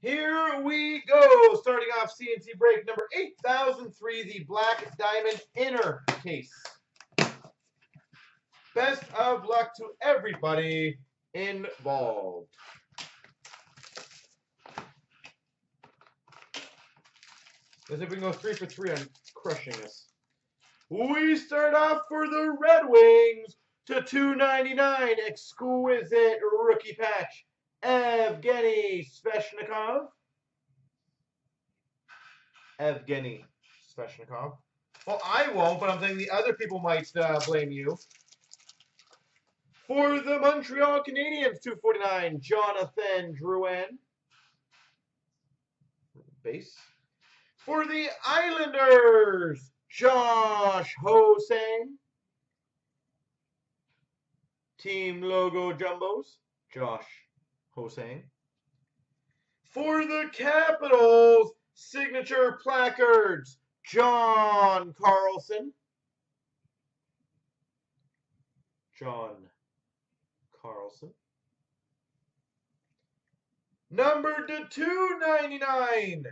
Here we go. Starting off CNC break number 8003, the Black Diamond Inner Case. Best of luck to everybody involved. Let's see if we can go three for three on crushing this. We start off for the Red Wings to 299 exquisite rookie patch. Evgeny Svechnikov. Evgeny Svechnikov. Well, I won't, but I'm saying the other people might uh, blame you. For the Montreal Canadiens, 249, Jonathan Drouin. Base. For the Islanders, Josh Ho-Sang. Team logo jumbos, Josh Ho-Sang. For the Capitals, signature placards, John Carlson. John Carlson. Number to 299,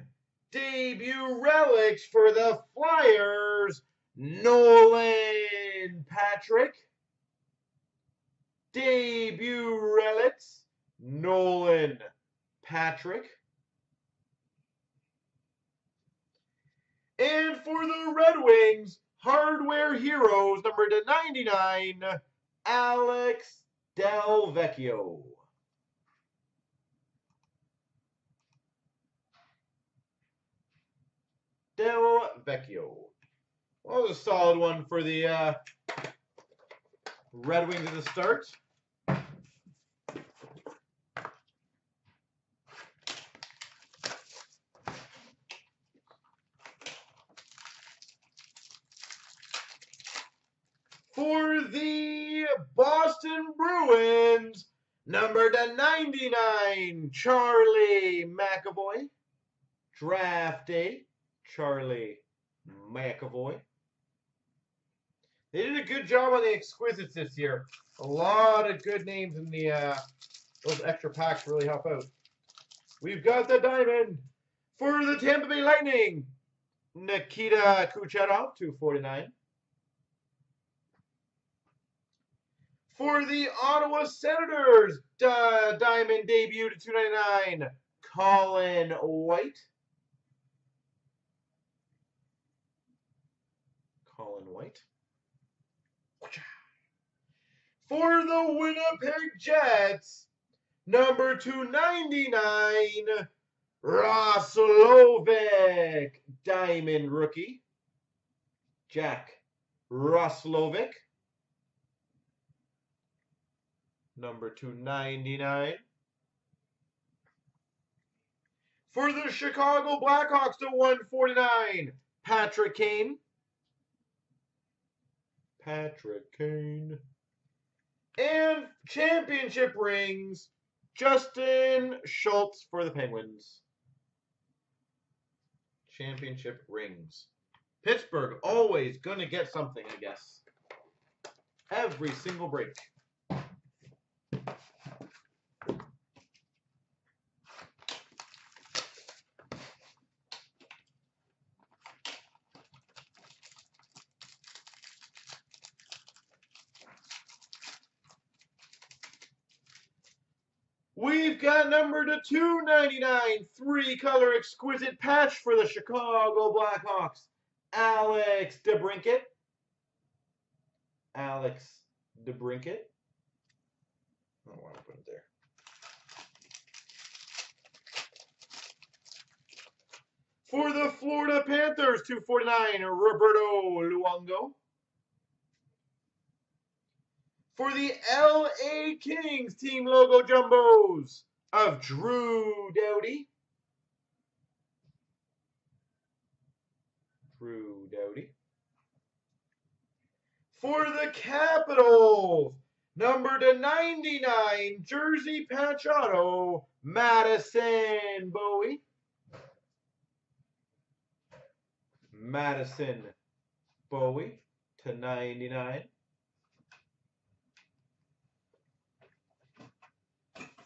debut relics for the Flyers, Nolan Patrick. Debut relics, Nolan Patrick. And for the Red Wings, Hardware Heroes, number to 99, Alex Delvecchio. Del Vecchio. Well, that was a solid one for the uh, Red Wings at the start. For the Boston Bruins, number to 99, Charlie McAvoy. Draft day, Charlie McAvoy. They did a good job on the exquisites this year. A lot of good names in the uh, those extra packs really help out. We've got the diamond for the Tampa Bay Lightning. Nikita Kucherov, 249. For the Ottawa Senators, diamond debut to 299, Colin White. Colin White. For the Winnipeg Jets, number 299, Roslovic, diamond rookie. Jack Roslovic. Number 299. For the Chicago Blackhawks to 149, Patrick Kane. Patrick Kane. And championship rings, Justin Schultz for the Penguins. Championship rings. Pittsburgh always going to get something, I guess. Every single break. We've got number to 299, three color exquisite patch for the Chicago Blackhawks. Alex DeBrincat. Alex DeBrincat. I don't want to put it there. For the Florida Panthers, 249, Roberto Luongo. For the LA Kings team logo jumbos of Drew Doughty. Drew Doughty. For the Capitals, number to 99, Jersey Patch Auto, Madison Bowey. Madison Bowey to 99.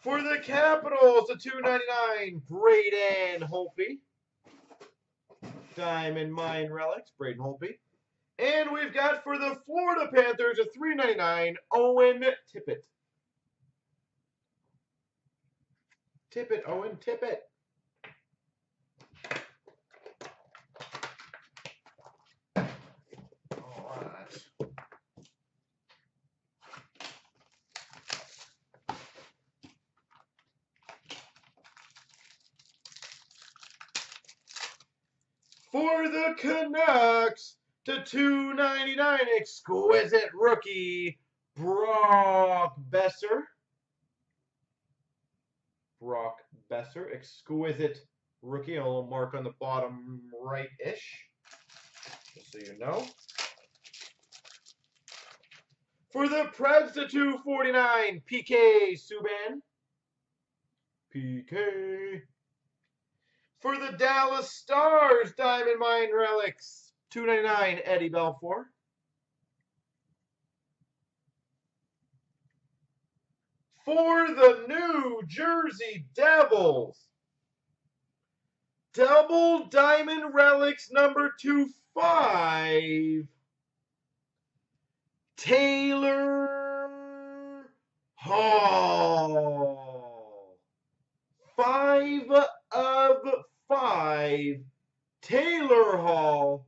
For the Capitals, the 299, Braden Holtby. Diamond Mine Relics, Braden Holtby. And we've got for the Florida Panthers, a 399, Owen Tippett. Tippett, Owen Tippett. For the Canucks, to 299 exquisite rookie Brock Boeser. Brock Boeser, exquisite rookie. A little mark on the bottom right-ish, just so you know. For the Preds to 249, PK Subban. PK. For the Dallas Stars, Diamond Mine Relics, 299 Eddie Belfour. For the New Jersey Devils, Double Diamond Relics number 25, Taylor Hall. Five of five, Taylor Hall,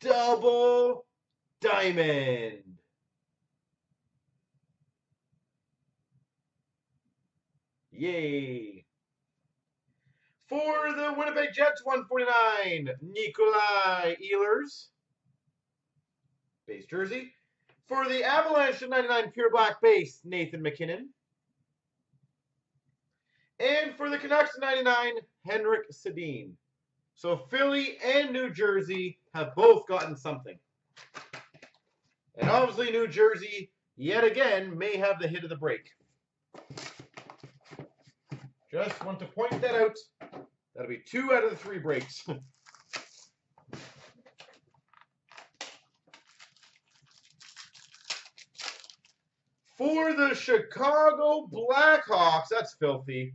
double diamond. Yay. For the Winnipeg Jets, 149, Nikolai Ehlers. Base jersey. For the Avalanche, 99 pure black base, Nathan MacKinnon. And for the Canucks, 99, Henrik Sedin. So Philly and New Jersey have both gotten something. And obviously New Jersey, yet again, may have the hit of the break. Just want to point that out. That'll be two out of the three breaks. For the Chicago Blackhawks, that's filthy.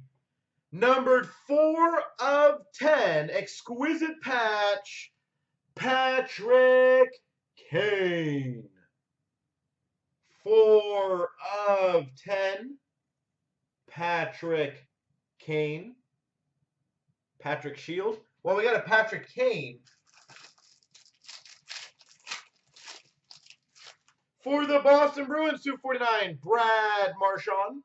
Numbered 4 of 10, exquisite patch, Patrick Kane. 4 of 10, Patrick Kane. Patrick Shield. Well, we got a Patrick Kane. For the Boston Bruins, 249, Brad Marchand.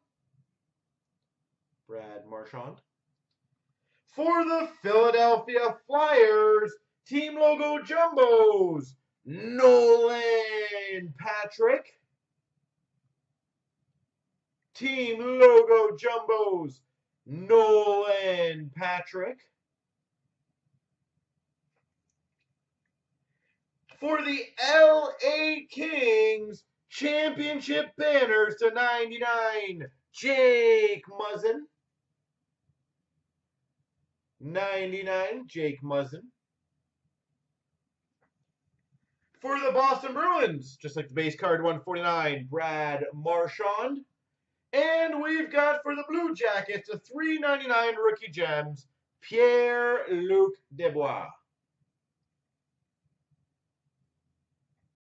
Brad Marchand. For the Philadelphia Flyers, team logo jumbos, Nolan Patrick. Team logo jumbos, Nolan Patrick. For the LA Kings, championship banners to 99, Jake Muzzin. 99, Jake Muzzin. For the Boston Bruins, just like the base card 149, Brad Marchand. And we've got for the Blue Jackets a 399 rookie gems, Pierre-Luc Dubois.